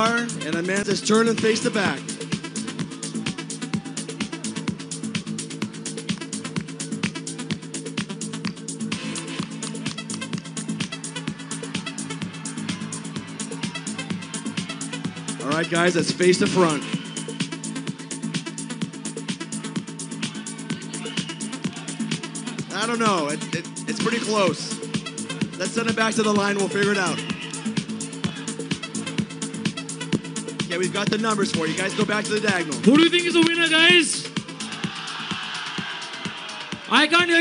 And a man says turn and face the back. All right, guys, let's face the front. I don't know. It, it, it's pretty close. Let's send it back to the line. We'll figure it out. Okay, we've got the numbers for you. Guys, go back to the diagonal. Who do you think is the winner, guys? I can't hear